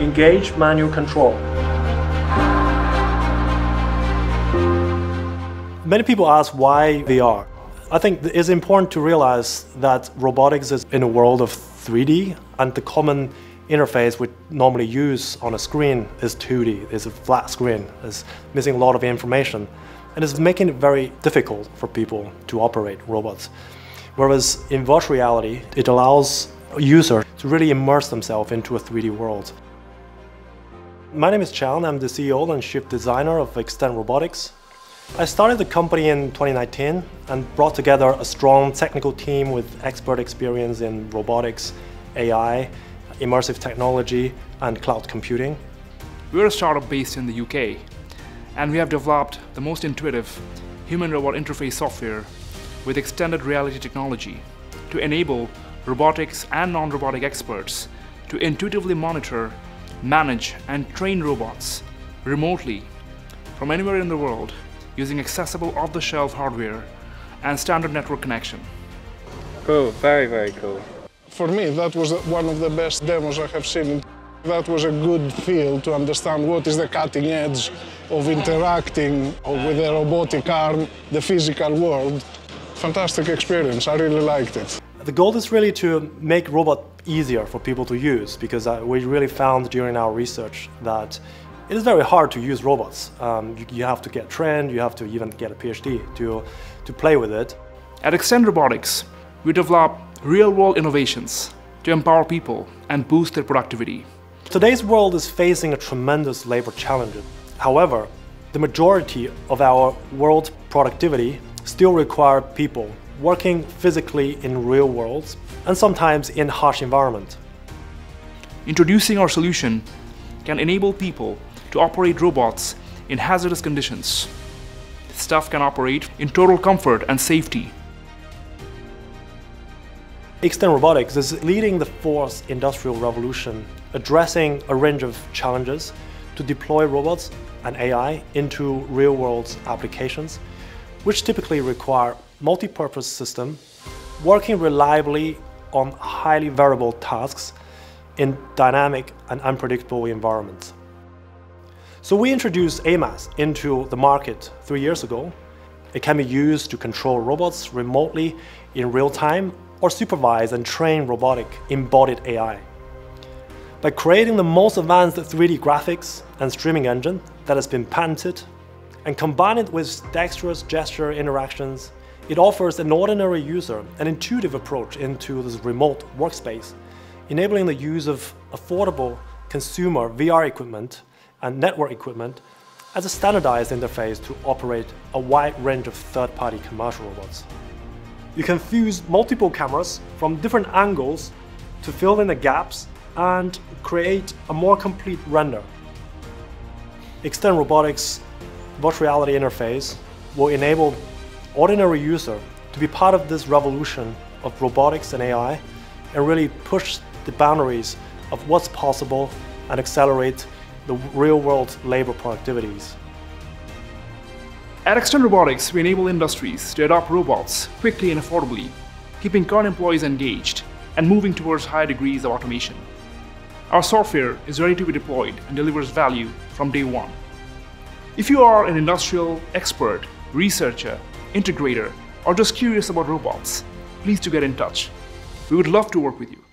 engage manual control. Many people ask why VR. I think it's important to realize that robotics is in a world of 3D and the common interface we normally use on a screen is 2D, it's a flat screen, it's missing a lot of information and it's making it very difficult for people to operate robots. Whereas in virtual reality, it allows a user to really immerse themselves into a 3D world. My name is Chan, I'm the CEO and chief designer of Extend Robotics. I started the company in 2019 and brought together a strong technical team with expert experience in robotics, AI, immersive technology and cloud computing. We're a startup based in the UK and we have developed the most intuitive human-robot interface software with extended reality technology to enable robotics and non-robotic experts to intuitively monitor, manage and train robots remotely from anywhere in the world using accessible off-the-shelf hardware and standard network connection. Cool, very, very cool. For me, that was one of the best demos I have seen. That was a good feel to understand what is the cutting edge of interacting with the robotic arm, the physical world. Fantastic experience, I really liked it. The goal is really to make robot easier for people to use because uh, we really found during our research that it is very hard to use robots. Um, you, you, have to get trained, you have to even get a PhD to, to play with it. At Extend Robotics, we develop real-world innovations to empower people and boost their productivity. Today's world is facing a tremendous labor challenge. However, the majority of our world productivity still require people working physically in real worlds and sometimes in harsh environment. Introducing our solution can enable people to operate robots in hazardous conditions. Stuff can operate in total comfort and safety Extend Robotics is leading the fourth industrial revolution, addressing a range of challenges to deploy robots and AI into real-world applications, which typically require multi-purpose system working reliably on highly variable tasks in dynamic and unpredictable environments. So we introduced AMAS into the market three years ago. It can be used to control robots remotely in real time or supervise and train robotic embodied AI. By creating the most advanced 3D graphics and streaming engine that has been patented, and combine it with dexterous gesture interactions, it offers an ordinary user an intuitive approach into this remote workspace, enabling the use of affordable consumer VR equipment and network equipment as a standardized interface to operate a wide range of third-party commercial robots. You can fuse multiple cameras from different angles to fill in the gaps and create a more complete render. Extend Robotics virtual reality interface will enable ordinary user to be part of this revolution of robotics and AI and really push the boundaries of what's possible and accelerate the real-world labor productivities. At Extend Robotics, we enable industries to adopt robots quickly and affordably, keeping current employees engaged and moving towards higher degrees of automation. Our software is ready to be deployed and delivers value from day one. If you are an industrial expert, researcher, integrator, or just curious about robots, please do get in touch. We would love to work with you.